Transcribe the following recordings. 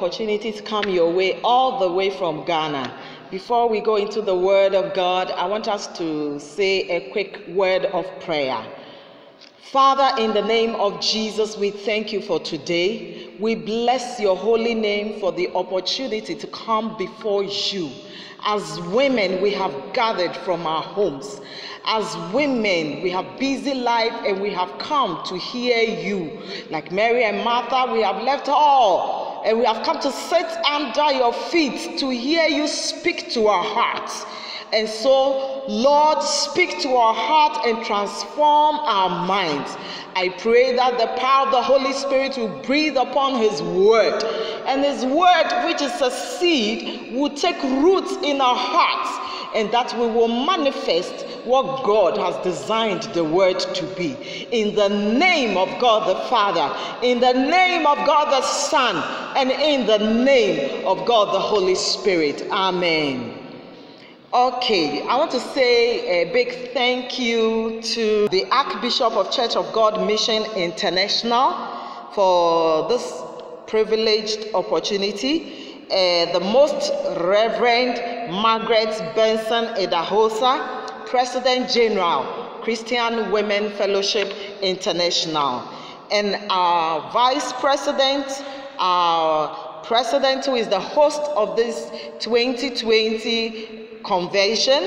opportunity to come your way all the way from Ghana. Before we go into the Word of God, I want us to say a quick word of prayer. Father, in the name of Jesus, we thank you for today. We bless your holy name for the opportunity to come before you. As women, we have gathered from our homes. As women, we have busy life and we have come to hear you. Like Mary and Martha, we have left all and we have come to sit under your feet to hear you speak to our hearts. And so, Lord, speak to our heart and transform our minds. I pray that the power of the Holy Spirit will breathe upon His word, and His word, which is a seed, will take root in our hearts, and that we will manifest what God has designed the word to be. In the name of God the Father, in the name of God the Son, and in the name of God the Holy Spirit. Amen. Okay, I want to say a big thank you to the Archbishop of Church of God Mission International for this privileged opportunity. Uh, the Most Reverend Margaret Benson Idahosa, President General, Christian Women Fellowship International, and our Vice President, our President, who is the host of this 2020 convention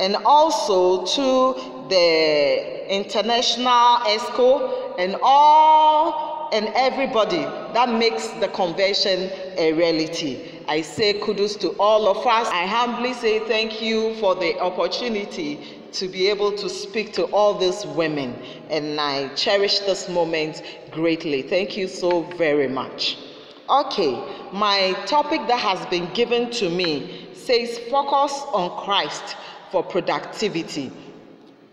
and also to the international EXCO and all and everybody that makes the convention a reality. I say kudos to all of us. I humbly say thank you for the opportunity to be able to speak to all these women, and I cherish this moment greatly. Thank you so very much. Okay, my topic that has been given to me says focus on Christ for productivity.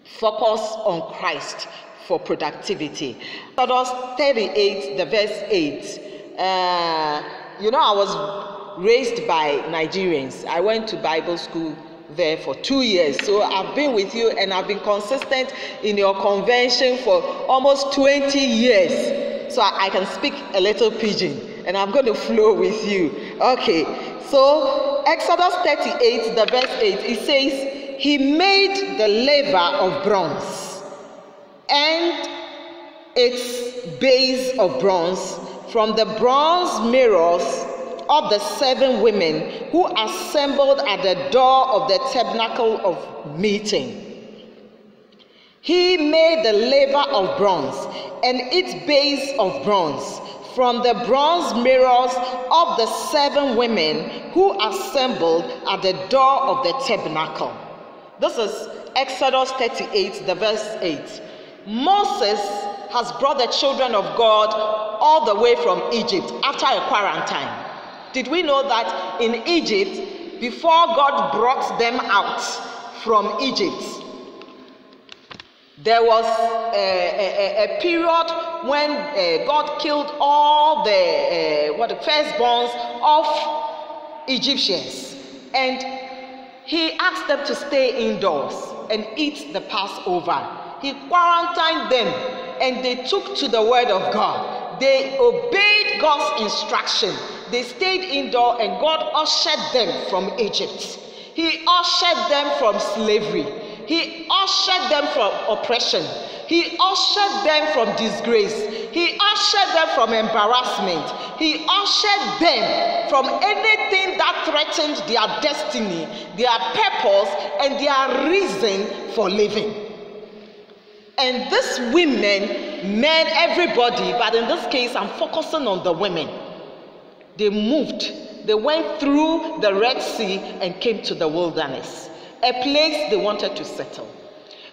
Focus on Christ for productivity. Exodus 38, the verse 8. Uh, you know, I was raised by Nigerians. I went to Bible school there for two years. So I've been with you and I've been consistent in your convention for almost 20 years. So I can speak a little pidgin and I'm going to flow with you. Okay, so, Exodus 38, the verse 8, it says, He made the laver of bronze and its base of bronze from the bronze mirrors of the seven women who assembled at the door of the tabernacle of meeting. He made the laver of bronze and its base of bronze from the bronze mirrors of the seven women who assembled at the door of the tabernacle. This is Exodus 38, the verse 8. Moses has brought the children of God all the way from Egypt after a quarantine. Did we know that in Egypt, before God brought them out from Egypt, there was a, a, a period when uh, God killed all the uh, what the firstborns of Egyptians, and He asked them to stay indoors and eat the Passover. He quarantined them, and they took to the word of God. They obeyed God's instruction. They stayed indoor, and God ushered them from Egypt. He ushered them from slavery. He ushered them from oppression. He ushered them from disgrace. He ushered them from embarrassment. He ushered them from anything that threatened their destiny, their purpose, and their reason for living. And these women, men, everybody, but in this case, I'm focusing on the women. They moved, they went through the Red Sea and came to the wilderness a place they wanted to settle.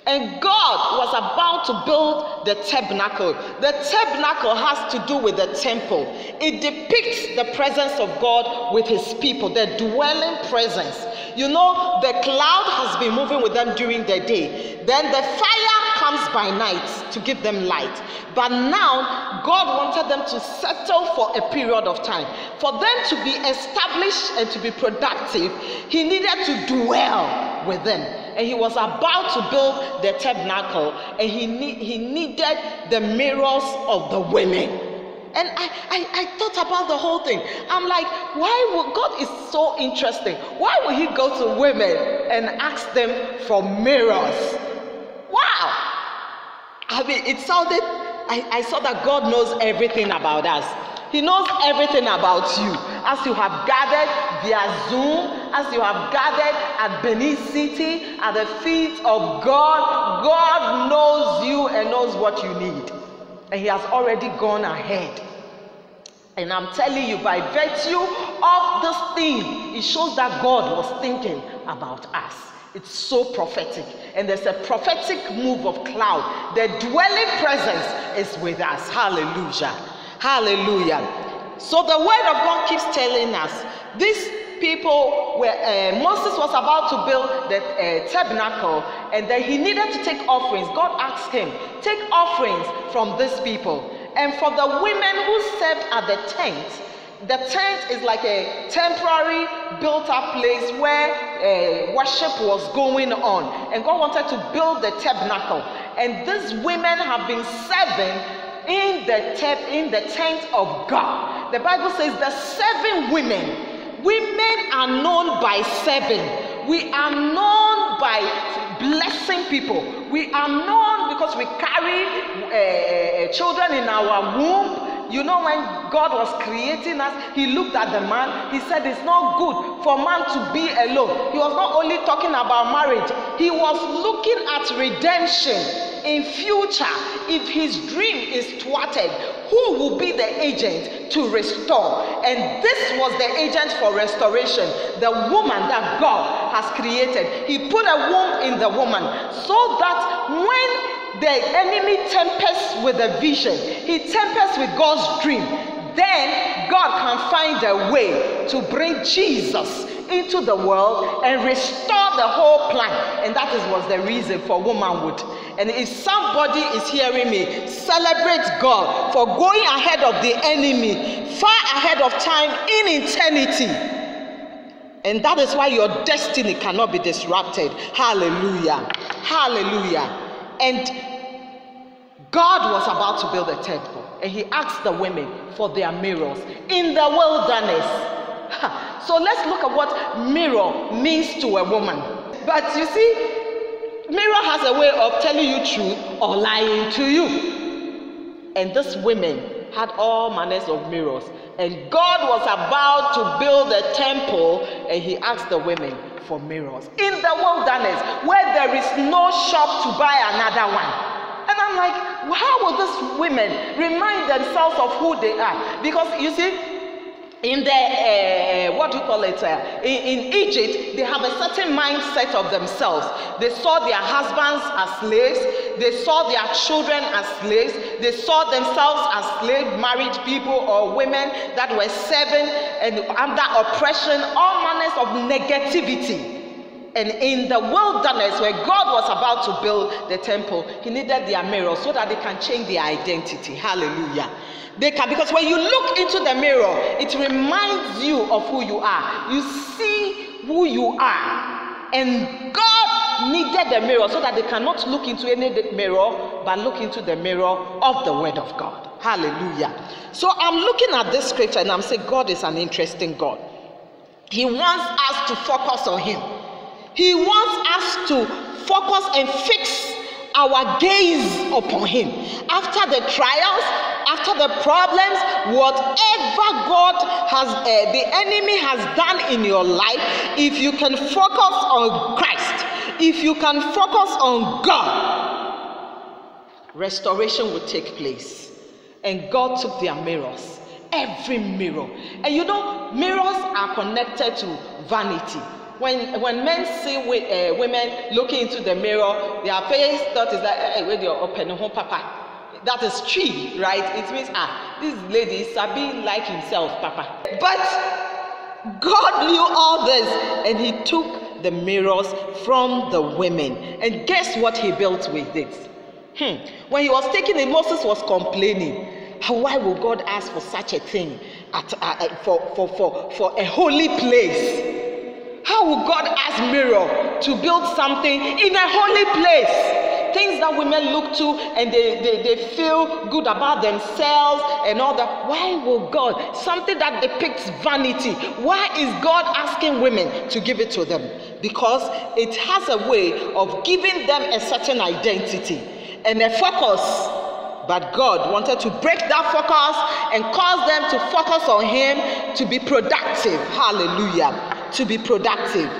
And God was about to build the tabernacle. The tabernacle has to do with the temple. It depicts the presence of God with his people, the dwelling presence. You know, the cloud has been moving with them during the day. Then the fire comes by night to give them light. But now, God wanted them to settle for a period of time. For them to be established and to be productive, He needed to dwell with them. And He was about to build the tabernacle, and He, ne- he needed the mirrors of the women. And I, I, I thought about the whole thing. I'm like, why would God is so interesting? Why would He go to women and ask them for mirrors? Wow! I mean, it sounded, I, I saw that God knows everything about us. He knows everything about you. As you have gathered via Zoom, as you have gathered at Benin City, at the feet of God, God knows you and knows what you need. And He has already gone ahead. And I'm telling you, by virtue of this thing, it shows that God was thinking about us. It's so prophetic. And there's a prophetic move of cloud. The dwelling presence is with us. Hallelujah. Hallelujah. So the word of God keeps telling us these people were uh, Moses was about to build the uh, tabernacle and then he needed to take offerings. God asked him, Take offerings from these people. And for the women who served at the tent, the tent is like a temporary built up place where uh, worship was going on. And God wanted to build the tabernacle. And these women have been serving in the, te- in the tent of God. The Bible says the seven women, women are known by seven. We are known by blessing people. We are known because we carry uh, children in our womb you know, when God was creating us, He looked at the man. He said, It's not good for man to be alone. He was not only talking about marriage, he was looking at redemption in future. If his dream is thwarted, who will be the agent to restore? And this was the agent for restoration the woman that God has created. He put a womb in the woman so that when the enemy tempers with a vision, he tempers with God's dream. Then God can find a way to bring Jesus into the world and restore the whole plan. And that is, was the reason for womanhood. And if somebody is hearing me, celebrate God for going ahead of the enemy, far ahead of time in eternity. And that is why your destiny cannot be disrupted. Hallelujah. Hallelujah. And God was about to build a temple, and he asked the women for their mirrors in the wilderness. So let's look at what mirror means to a woman. But you see, mirror has a way of telling you truth or lying to you. And these women had all manners of mirrors. And God was about to build a temple, and he asked the women for mirrors. In the wilderness where there is no shop to buy another one. And I'm like, how will these women remind themselves of who they are? Because you see, in the uh, what do you call it uh, in, in, egypt they have a certain mindset of themselves. They saw their husbands as slaves. They saw their children as slaves. They saw themselves as slave married people or women that were serving and under oppression. All manners of negativity and in the wilderness where God was about to build the temple, he needed their mirror so that they can change their identity. Hallelujah. They can, because when you look into the mirror, it reminds you of who you are. You see who you are. And God needed the mirror so that they cannot look into any mirror, but look into the mirror of the Word of God. Hallelujah. So I'm looking at this scripture and I'm saying, God is an interesting God. He wants us to focus on Him. He wants us to focus and fix our gaze upon Him. After the trials, after the problems, whatever God has, uh, the enemy has done in your life, if you can focus on Christ, if you can focus on God, restoration will take place. And God took their mirrors, every mirror. And you know, mirrors are connected to vanity when when men see uh, women looking into the mirror, their face thought is like, hey, where you open home, papa. That is true, right? It means ah, this lady is sabi like himself, papa. But God knew all this, and He took the mirrors from the women. And guess what He built with it? Hmm. When He was taking it, Moses was complaining. Why would God ask for such a thing at, uh, for, for, for, for a holy place? How will God ask Mirror to build something in a holy place? things that women look to and they, they, they feel good about themselves and all that. Why will God, something that depicts vanity, why is God asking women to give it to them? Because it has a way of giving them a certain identity and a focus but God wanted to break that focus and cause them to focus on Him to be productive. Hallelujah. To be productive.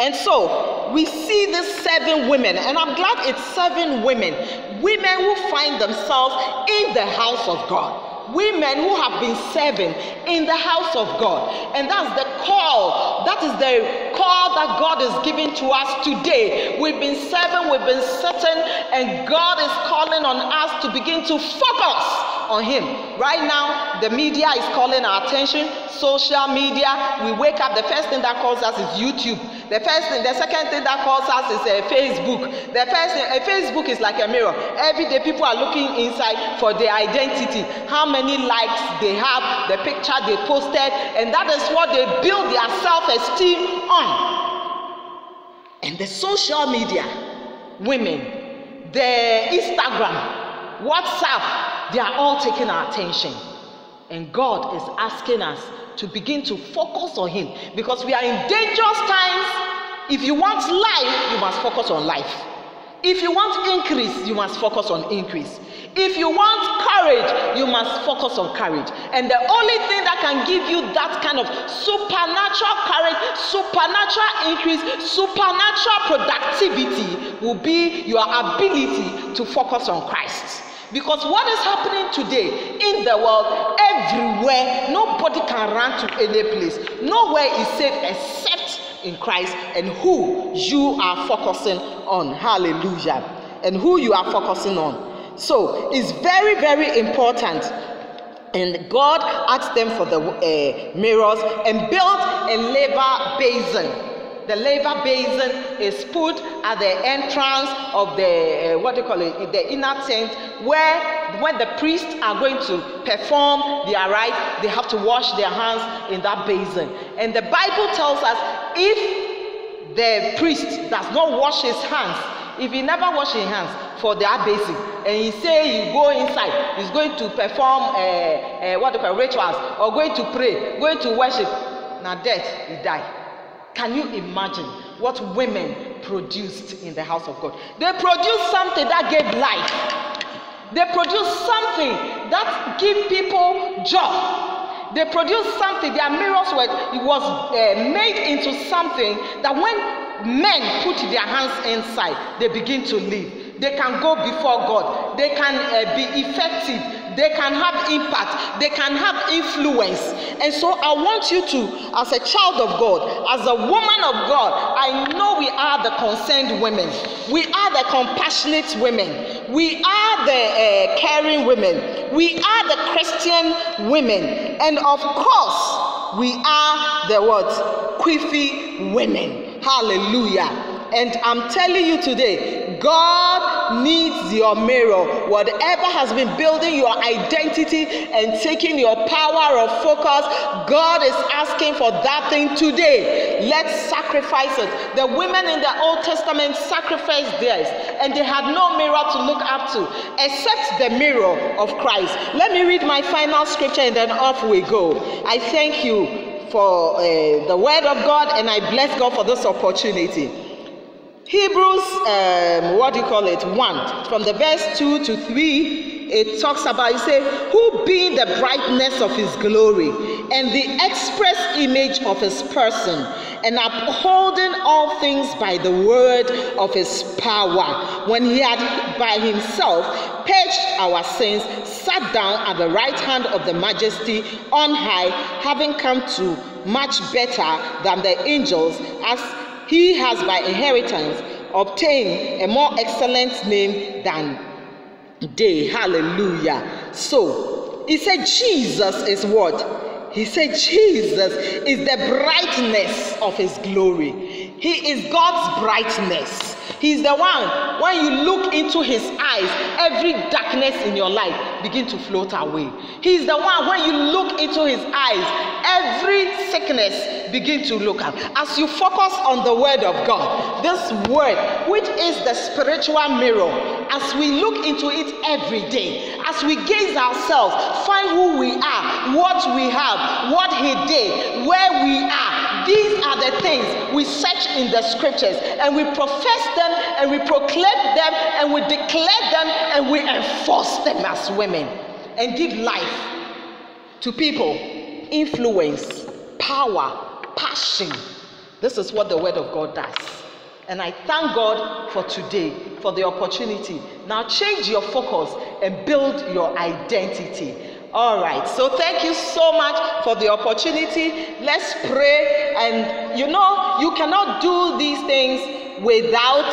And so we see these seven women, and I'm glad it's seven women, women who find themselves in the house of God women who have been serving in the house of God. And that's the call. That is the call that God is giving to us today. We've been serving, we've been certain, and God is calling on us to begin to focus on Him. Right now, the media is calling our attention, social media. We wake up, the first thing that calls us is YouTube. The first thing, the second thing that calls us is uh, Facebook. The first thing, uh, Facebook is like a mirror. Every day people are looking inside for their identity. How many likes they have, the picture they posted, and that is what they build their self-esteem on. And the social media, women, the Instagram, WhatsApp, they are all taking our attention. And God is asking us to begin to focus on Him because we are in dangerous times. If you want life, you must focus on life. If you want increase, you must focus on increase. If you want courage, you must focus on courage. And the only thing that can give you that kind of supernatural courage, supernatural increase, supernatural productivity will be your ability to focus on Christ. Because what is happening today in the world, everywhere, nobody can run to any place. Nowhere is safe except in Christ and who you are focusing on. Hallelujah. And who you are focusing on. So it's very, very important. And God asked them for the uh, mirrors and built a laver basin the laver basin is put at the entrance of the uh, what do you call it? The inner tent where when the priests are going to perform their rite they have to wash their hands in that basin. And the bible tells us if the priest does not wash his hands if he never wash his hands for that basin and he say he go inside he's going to perform uh, uh, what do you call rituals or going to pray going to worship na death he die can you imagine what women produced in the house of God? They produced something that gave life. They produced something that give people joy. They produced something. Their mirrors were it was uh, made into something that when men put their hands inside, they begin to live. They can go before God. They can uh, be effective they can have impact, they can have influence. And so I want you to, as a child of God, as a woman of God, I know we are the concerned women, we are the compassionate women, we are the uh, caring women, we are the Christian women, and of course, we are the what? Quiffy women. Hallelujah. And I'm telling you today, God needs your mirror. Whatever has been building your identity and taking your power of focus, God is asking for that thing today. Let's sacrifice it. The women in the Old Testament sacrificed theirs, and they had no mirror to look up to except the mirror of Christ. Let me read my final scripture and then off we go. I thank you for uh, the word of God, and I bless God for this opportunity. Hebrews, um, what do you call it? 1. From the verse 2 to 3, it talks about, you say, who being the brightness of his glory and the express image of his person, and upholding all things by the word of his power, when he had by himself purged our sins, sat down at the right hand of the majesty on high, having come to much better than the angels, as he has by inheritance obtained a more excellent name than they. Hallelujah. So he said, Jesus is what? He said, Jesus is the brightness of his glory. He is God's brightness. He's the one, when you look into his eyes, every darkness in your life begin to float away. He's the one, when you look into his eyes, every sickness begin to look out. As you focus on the word of God, this word, which is the spiritual mirror, as we look into it every day, as we gaze ourselves, find who we are, what we have, what he did, where we are. These are the things we search in the scriptures and we profess them and we proclaim them and we declare them and we enforce them as women and give life to people, influence, power, passion. This is what the Word of God does. And I thank God for today, for the opportunity. Now change your focus and build your identity. All right, so thank you so much for the opportunity. Let's pray. And you know, you cannot do these things without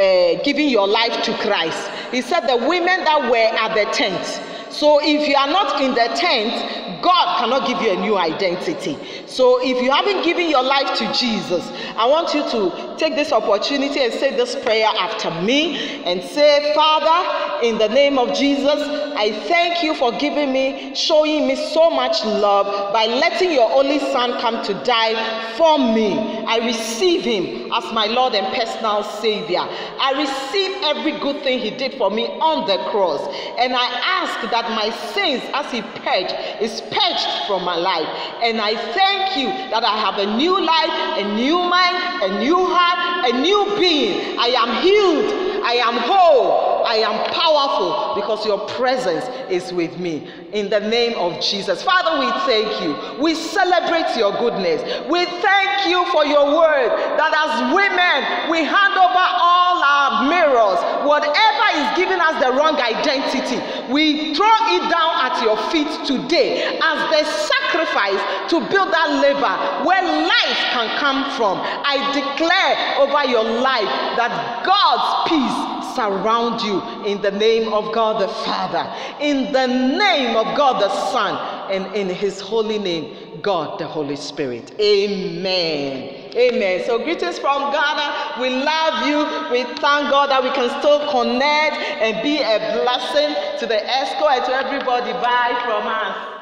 uh, giving your life to Christ. He said the women that were at the tent. So if you are not in the tent, God cannot give you a new identity. So if you haven't given your life to Jesus, I want you to take this opportunity and say this prayer after me and say, Father, in the name of Jesus, I thank you for giving me, showing me so much love by letting your only son come to die for me. I receive him as my Lord and personal Savior. I receive every good thing he did for me on the cross. And I ask that my sins, as he purged, is purged from my life. And I thank you that I have a new life, a new mind, a new heart, a new being. I am healed. I am whole. I am powerful because your presence is with me. In the name of Jesus. Father, we thank you. We celebrate your goodness. We thank you for your word that as women, we hand over all our mirrors. Whatever is giving us the wrong identity, we throw it down at your feet today as the sacrifice to build that labor where life can come from. I declare over your life that God's peace surround you in the name of God the Father, in the name of God the Son, and in his holy name, God the Holy Spirit. Amen. Amen. So, greetings from Ghana. We love you. We thank God that we can still connect and be a blessing to the ESCO and to everybody. Bye from us.